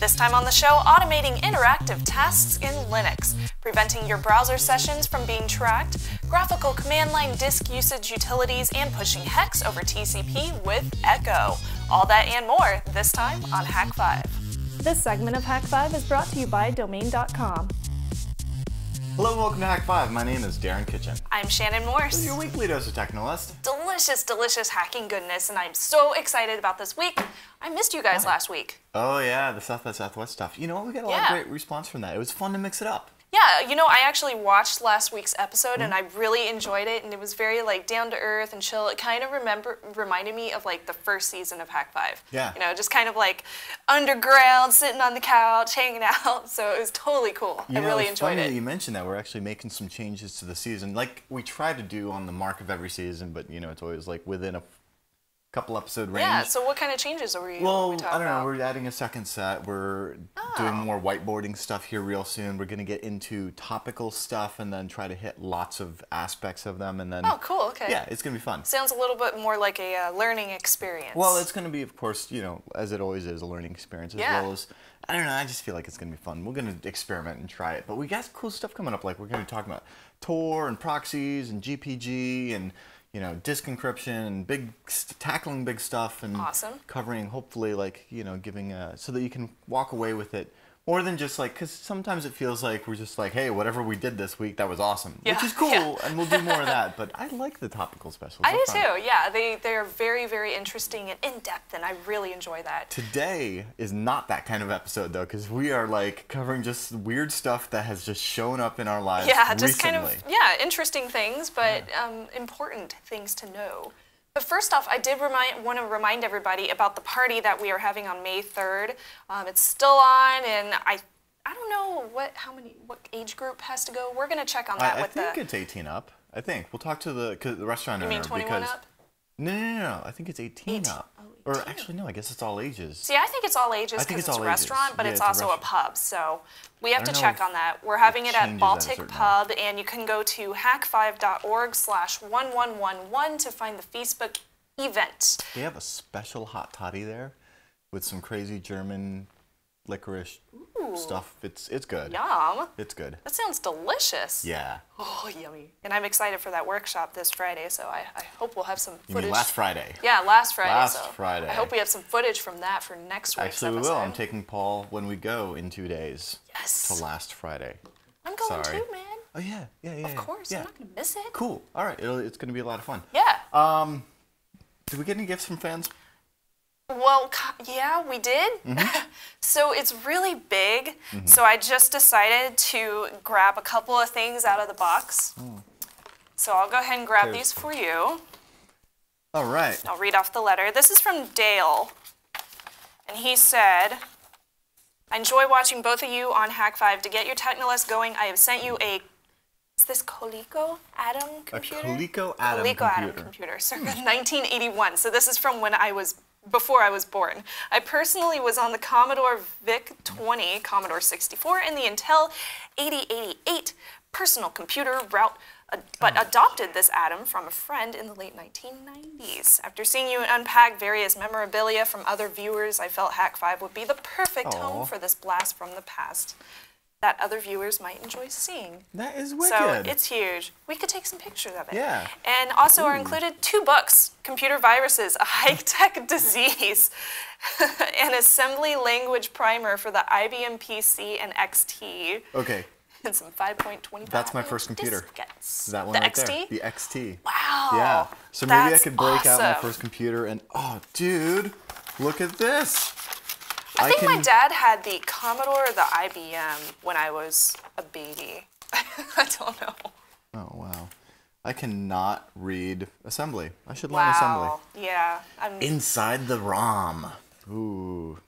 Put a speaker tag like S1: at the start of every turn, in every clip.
S1: This time on the show, automating interactive tasks in Linux, preventing your browser sessions from being tracked, graphical command line disk usage utilities, and pushing hex over TCP with Echo. All that and more, this time on Hak5.
S2: This segment of Hak5 is brought to you by Domain.com.
S3: Hello and welcome to Hak5. My name is Darren Kitchen.
S1: I'm Shannon Morse.
S3: your weekly dose of Technolust.
S1: Delicious, delicious hacking goodness, and I'm so excited about this week. I missed you guys last week.
S3: Oh yeah, the South by Southwest stuff. You know what? We got a lot
S1: Yeah.
S3: of great response from that. It was fun to mix it up.
S1: Yeah, you know, I actually watched last week's episode and
S3: Mm-hmm.
S1: I really enjoyed it, and it was very like down to earth and chill. It kind of remember reminded me of like the first season of Hak5.
S3: Yeah.
S1: You know, just kind of like underground, sitting on the couch, hanging out. So it was totally cool.
S3: You
S1: I
S3: know,
S1: really
S3: it's
S1: enjoyed
S3: funny
S1: it.
S3: that you mentioned that. We're actually making some changes to the season, like we try to do on the mark of every season. But you know, it's always like within a couple episode range.
S1: yeah. So what kind of changes are we?
S3: Well,
S1: we
S3: I don't know.
S1: about?
S3: We're adding a second set. We're doing more whiteboarding stuff here real soon. We're gonna get into topical stuff and then try to hit lots of aspects of them, and then
S1: Oh, cool. Okay.
S3: yeah, it's gonna be fun.
S1: Sounds a little bit more like a uh, learning experience.
S3: Well, it's going to be, of course, you know, as it always is, a learning experience as
S1: Yeah.
S3: well as. I don't know. I just feel like it's going to be fun. We're going to experiment and try it, but we got cool stuff coming up. Like we're going to be talking about Tor and proxies and GPG and you know disk encryption and big st- tackling big stuff and
S1: Awesome.
S3: covering hopefully like you know giving a, so that you can walk away with it more than just like because sometimes it feels like we're just like hey whatever we did this week that was awesome which is cool
S1: yeah.
S3: and we'll do more of that. But I like the topical specials.
S1: I do
S3: fun.
S1: too. Yeah, they they're very very interesting and in depth, and I really enjoy that.
S3: Today is not that kind of episode though, because we are like covering just weird stuff that has just shown up in our lives
S1: Yeah, just
S3: recently.
S1: kind of yeah, interesting things, but um, important things to know. But first off, I did remind want to remind everybody about the party that we are having on May third. Um, it's still on, and I I don't know what how many what age group has to go. We're gonna check on that
S3: I, I
S1: with
S3: think
S1: the.
S3: it's 18 up. I think we'll talk to the the restaurant
S1: You
S3: owner
S1: mean 21
S3: because
S1: up?
S3: No, no, no. I think it's 18
S1: Eight-
S3: up.
S1: oh,
S3: Or actually, no. I guess it's all ages.
S1: See, I think it's all ages because
S3: it's
S1: it's,
S3: all
S1: a restaurant, but
S3: Yeah,
S1: it's,
S3: it's
S1: also a
S3: restaurant.
S1: pub. So we have to check on that. We're having it at
S3: at
S1: Baltic
S3: certain
S1: Pub, and you can go to hak5.org slash 1111 to find the Facebook event.
S3: They have a special hot toddy there with some crazy German licorice stuff. It's it's good.
S1: Yum.
S3: It's good.
S1: That sounds delicious.
S3: Yeah.
S1: Oh, yummy. And I'm excited for that workshop this Friday, so I, I hope we'll have some
S3: You
S1: footage.
S3: mean last Friday?
S1: Yeah, last Friday.
S3: Last
S1: so
S3: Friday.
S1: I hope we have some footage from that for next week's
S3: Actually, we
S1: episode.
S3: will. I'm taking Paul when we go in two days.
S1: Yes.
S3: To last Friday.
S1: I'm going
S3: Sorry.
S1: too, man.
S3: Oh yeah, yeah, yeah.
S1: Of course,
S3: Yeah.
S1: I'm not gonna miss it.
S3: Cool. All right. It'll, it's going to be a lot of fun.
S1: Yeah.
S3: Um, did we get any gifts from fans?
S1: Well, yeah, we did.
S3: Mm-hmm.
S1: so it's really big. So I just decided to grab a couple of things out of the box. So I'll go ahead and grab these for you.
S3: All right.
S1: I'll read off the letter. This is from Dale. And he said, I enjoy watching both of you on Hak5. To get your Technolust going, I have sent you a. Is this Coleco Adam computer?
S3: Coleco Adam
S1: Coleco Adam
S3: computer.
S1: computer, circa 1981. So this is from when I was before I was born. I personally was on the Commodore VIC-20, Commodore 64, and the Intel 8088 personal computer route, but oh. adopted this Adam from a friend in the late 1990s. After seeing you unpack various memorabilia from other viewers, I felt Hak5 would be the perfect home for this blast from the past that other viewers might enjoy seeing.
S3: That is wicked.
S1: So it's huge. We could take some pictures of it.
S3: Yeah.
S1: And also are included two books Computer Viruses, a high tech disease, an assembly language primer for the IBM PC and XT,
S3: okay.
S1: and some 5.25.
S3: That's my first computer.
S1: diskettes.
S3: That one
S1: the
S3: right
S1: XT?
S3: there. The XT.
S1: Wow.
S3: Yeah. So maybe I could break out my first computer and oh, dude, look at this.
S1: I think my
S3: can-
S1: dad had the Commodore or the IBM when I was a baby. I don't know.
S3: Oh wow. I cannot read assembly. I should learn assembly.
S1: Wow. Yeah. I'm,
S3: Inside the ROM. Ooh.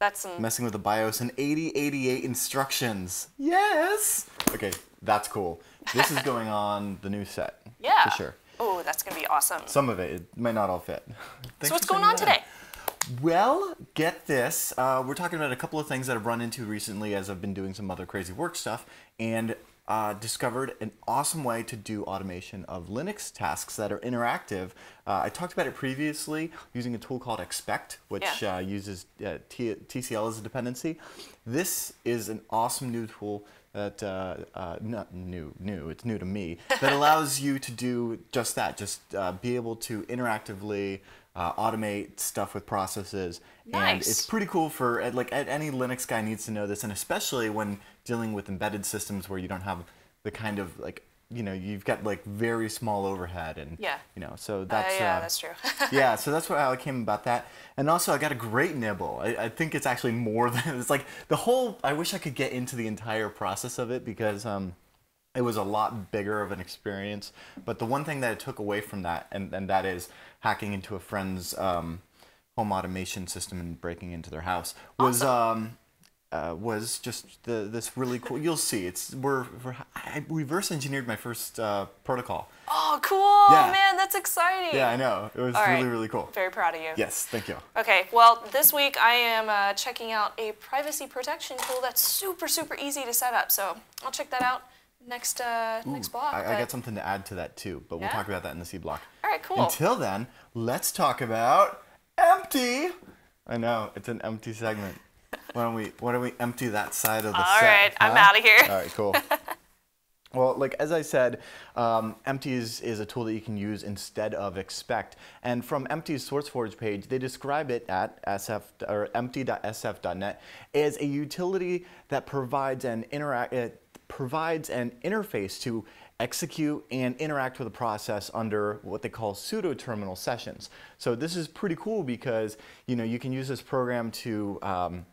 S1: that's some.
S3: Messing with the BIOS and 8088 instructions. Yes. Okay, that's cool. This is going on the new set.
S1: Yeah.
S3: For sure.
S1: Oh, that's going to be awesome.
S3: Some of it, it might not all fit. Thanks
S1: So what's going on
S3: that
S1: today?
S3: Well, get this. Uh, we're talking about a couple of things that I've run into recently as I've been doing some other crazy work stuff and uh, discovered an awesome way to do automation of Linux tasks that are interactive. Uh, I talked about it previously using a tool called Expect, which
S1: Yeah.
S3: uh, uses uh, T- TCL as a dependency. This is an awesome new tool that uh, uh, not new, new. It's new to me. That allows you to do just that. Just uh, be able to interactively uh, automate stuff with processes, and it's pretty cool for uh, like any Linux guy needs to know this, and especially when dealing with embedded systems where you don't have the kind of like you know you've got like very small overhead and
S1: Yeah.
S3: you know so
S1: Uh,
S3: that's
S1: yeah,
S3: uh,
S1: that's true.
S3: yeah, so that's what how I came about that. And also, I got a great nibble. I, I think it's actually more than it's like the whole. I wish I could get into the entire process of it because um, it was a lot bigger of an experience. But the one thing that I took away from that, and, and that is hacking into a friend's um, home automation system and breaking into their house, was. Um, uh, was just the, this really cool. You'll see. It's we're, we're I reverse engineered my first uh, protocol.
S1: oh, cool,
S3: Yeah.
S1: man, that's exciting.
S3: Yeah, I know. It was
S1: All
S3: really
S1: right.
S3: really cool.
S1: Very proud of you.
S3: Yes, thank you.
S1: Okay, well, this week I am uh, checking out a privacy protection tool that's super, super easy to set up. So I'll check that out next uh, next block.
S3: I, I got something to add to that too, but we'll talk about that in the C block.
S1: All right, cool.
S3: Until then, let's talk about empty. I know it's an empty segment. Why don't we Why don't we empty that side of the
S1: All
S3: set?
S1: right, I'm
S3: out
S1: of here.
S3: All right, cool. Well, like as I said, um, Empty is, is a tool that you can use instead of Expect. And from Empty's SourceForge page, they describe it at sf or empty.sf.net as a utility that provides an interact provides an interface to execute and interact with a process under what they call pseudo terminal sessions. So this is pretty cool because you know you can use this program to um,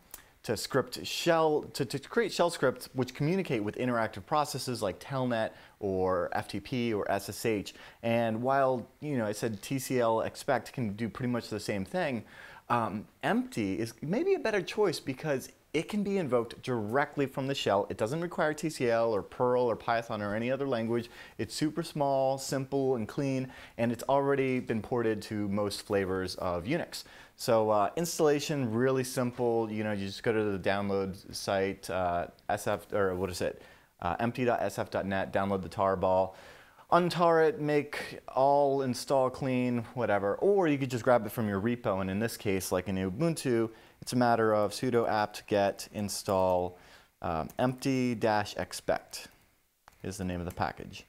S3: to script shell to, to create shell scripts which communicate with interactive processes like telnet or ftp or ssh and while you know i said tcl expect can do pretty much the same thing um, empty is maybe a better choice because it can be invoked directly from the shell. It doesn't require TCL or Perl or Python or any other language. It's super small, simple, and clean, and it's already been ported to most flavors of Unix. So uh, installation really simple. You know, you just go to the download site, uh, sf or what is it, uh, empty.sf.net. Download the tarball, untar it, make all install clean, whatever. Or you could just grab it from your repo. And in this case, like in Ubuntu, it's a matter of sudo apt get install um, empty-expect is the name of the package.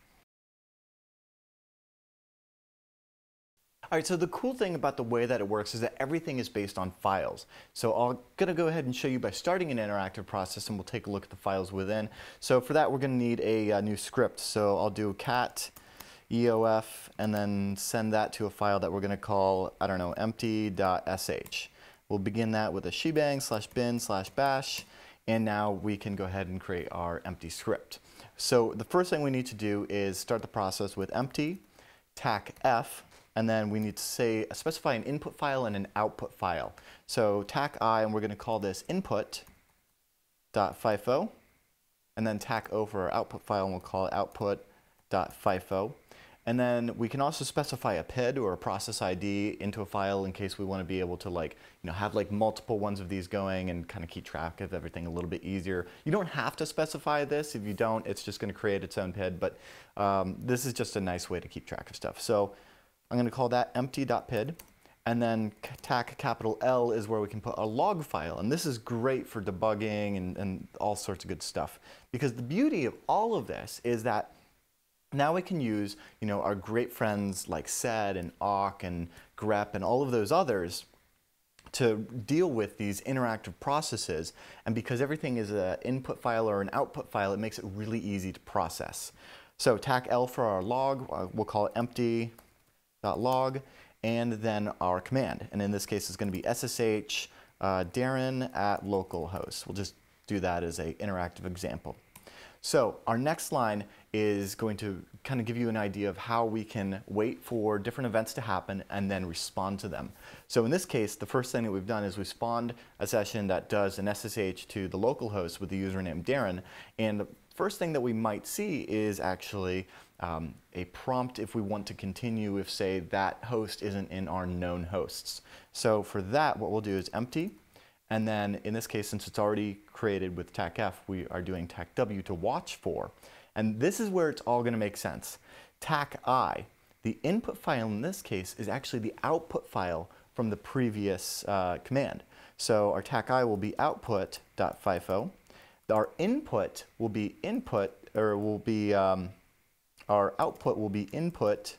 S3: All right, so the cool thing about the way that it works is that everything is based on files. So I'm gonna go ahead and show you by starting an interactive process and we'll take a look at the files within. So for that, we're gonna need a, uh new script. So I'll do cat eof and then send that to a file that we're gonna call, I don't know, empty.sh. We'll begin that with a shebang slash bin slash bash, and now we can go ahead and create our empty script. So the first thing we need to do is start the process with empty, tac f, and then we need to say specify an input file and an output file. So tac i, and we're going to call this input.fifo, and then tac o for our output file, and we'll call it output.fifo. And then we can also specify a PID or a process ID into a file in case we want to be able to like, you know, have like multiple ones of these going and kind of keep track of everything a little bit easier. You don't have to specify this. If you don't, it's just going to create its own PID, but um, this is just a nice way to keep track of stuff. So I'm going to call that empty.pid. And then tac capital L is where we can put a log file. And this is great for debugging and, and all sorts of good stuff. Because the beauty of all of this is that now we can use, you know, our great friends like SED and awk and grep and all of those others to deal with these interactive processes. And because everything is an input file or an output file, it makes it really easy to process. So tac L for our log, uh, we'll call it empty.log, and then our command. And in this case, it's going to be ssh uh, darren at localhost. We'll just do that as an interactive example. So our next line is going to kind of give you an idea of how we can wait for different events to happen and then respond to them. So in this case, the first thing that we've done is we spawned a session that does an SSH to the local host with the username Darren. And first thing that we might see is actually um, a prompt if we want to continue if, say, that host isn't in our known hosts. So for that, what we'll do is empty, and then in this case, since it's already created with TACF, we are doing TACW to watch for. And this is where it's all going to make sense. TACI, the input file in this case, is actually the output file from the previous uh, command. So our TACI will be output.FIFO. Our input will be input, or will be, um, our output will be input.FIFO.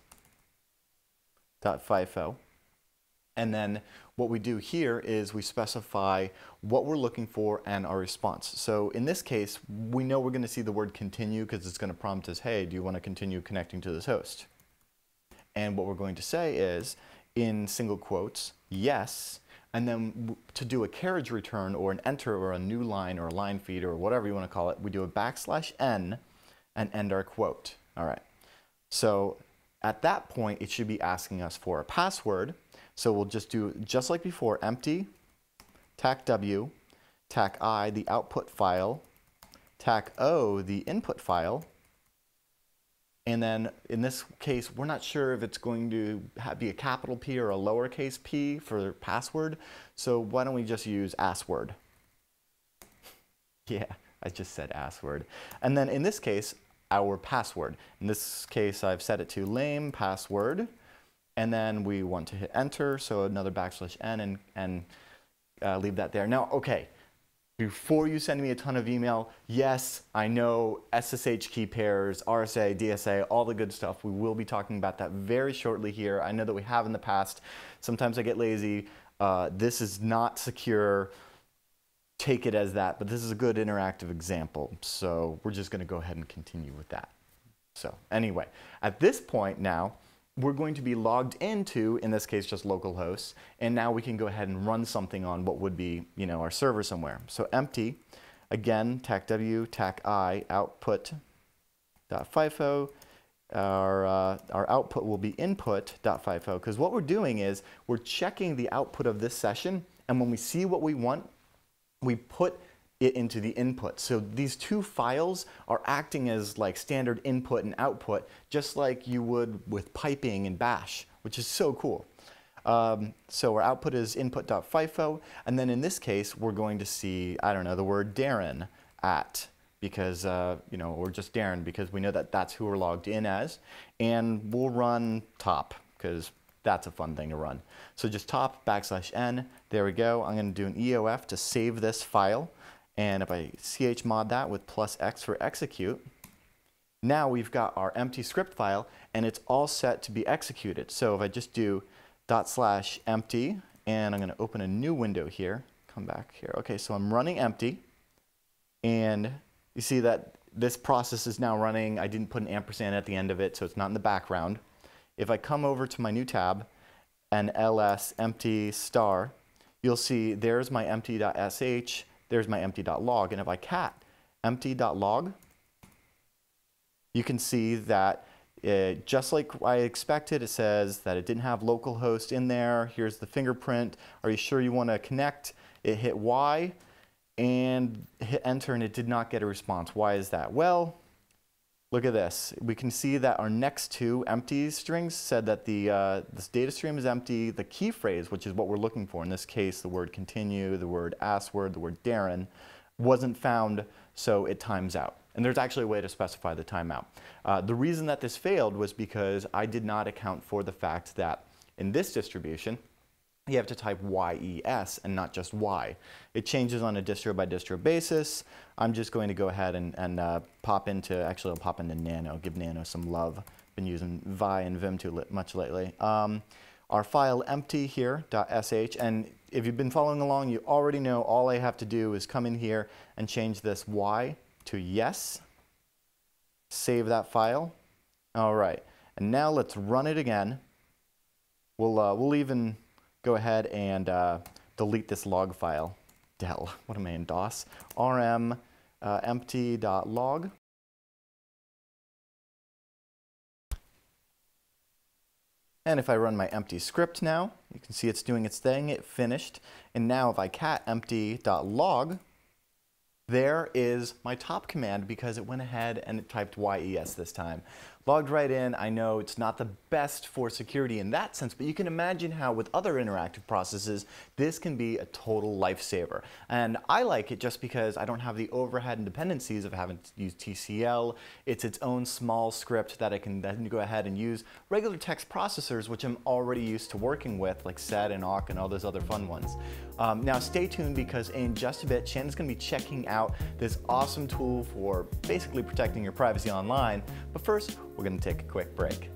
S3: And then what we do here is we specify what we're looking for and our response. So in this case, we know we're going to see the word continue because it's going to prompt us, hey, do you want to continue connecting to this host? And what we're going to say is, in single quotes, yes, and then to do a carriage return or an enter or a new line or a line feed or whatever you want to call it, we do a backslash n and end our quote. All right. So at that point, it should be asking us for a password. So we'll just do, just like before, empty, tac w, tac i, the output file, tac o, the input file, and then in this case, we're not sure if it's going to be a capital P or a lowercase p for password. So why don't we just use assword? yeah, I just said assword. And then in this case, our password. In this case, I've set it to lame password. And then we want to hit enter, so another backslash n and, and uh, leave that there. Now, okay, before you send me a ton of email, yes, I know SSH key pairs, RSA, DSA, all the good stuff. We will be talking about that very shortly here. I know that we have in the past. Sometimes I get lazy. Uh, this is not secure. Take it as that, but this is a good interactive example. So we're just going to go ahead and continue with that. So anyway, at this point now, we're going to be logged into, in this case, just localhost, and now we can go ahead and run something on what would be, you know, our server somewhere. So empty, again, tacw, taci, output, dot FIFO, our, uh, our output will be input dot input.FIFO, because what we're doing is we're checking the output of this session, and when we see what we want, we put it into the input. So these two files are acting as like standard input and output, just like you would with piping in bash, which is so cool. Um, so our output is input.FIFO, and then in this case, we're going to see, I don't know, the word Darren at, because, uh, you know, or just Darren, because we know that that's who we're logged in as, and we'll run top, because that's a fun thing to run. So just top backslash n, there we go. I'm going to do an EOF to save this file. And if I chmod that with plus x for execute, now we've got our empty script file and it's all set to be executed. So if I just do dot slash empty and I'm going to open a new window here, come back here. Okay, so I'm running empty and you see that this process is now running. I didn't put an ampersand at the end of it, so it's not in the background. If I come over to my new tab and ls empty star, you'll see there's my empty.sh there's my empty.log. And if I cat empty.log, you can see that it, just like I expected, it says that it didn't have localhost in there. Here's the fingerprint. Are you sure you want to connect? It hit Y and hit enter and it did not get a response. Why is that? Well, look at this. We can see that our next two empty strings said that the uh, this data stream is empty. The key phrase, which is what we're looking for in this case, the word continue, the word assword, the word Darren, wasn't found, so it times out. And there's actually a way to specify the timeout. Uh, the reason that this failed was because I did not account for the fact that in this distribution, you have to type YES and not just Y. It changes on a distro by distro basis. I'm just going to go ahead and, and uh, pop into, actually I'll pop into Nano, give Nano some love. Been using Vi and Vim too much lately. Um, our file empty here, .sh, and if you've been following along, you already know all I have to do is come in here and change this Y to yes. Save that file. All right, and now let's run it again. We'll, uh, we'll even go ahead and uh, delete this log file. Del, what am I in DOS? rm uh, empty.log. And if I run my empty script now, you can see it's doing its thing, it finished. And now if I cat empty.log, there is my top command because it went ahead and it typed YES this time. Logged right in, I know it's not the best for security in that sense, but you can imagine how with other interactive processes, this can be a total lifesaver. And I like it just because I don't have the overhead and dependencies of having to use TCL. It's its own small script that I can then go ahead and use regular text processors, which I'm already used to working with, like SED and awk and all those other fun ones. Um, now stay tuned because in just a bit, Shannon's gonna be checking out this awesome tool for basically protecting your privacy online. But first, we're gonna take a quick break.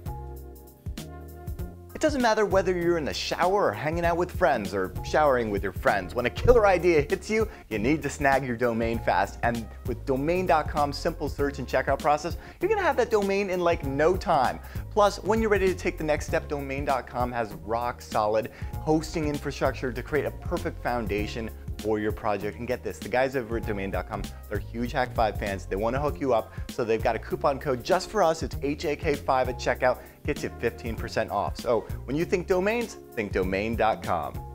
S3: It doesn't matter whether you're in the shower or hanging out with friends or showering with your friends. When a killer idea hits you, you need to snag your domain fast. And with domain.com's simple search and checkout process, you're gonna have that domain in like no time. Plus, when you're ready to take the next step, domain.com has rock solid hosting infrastructure to create a perfect foundation for your project. And get this, the guys over at domain.com, they're huge Hak5 fans. They want to hook you up, so they've got a coupon code just for us. It's HAK5 at checkout, gets you 15% off. So when you think domains, think domain.com.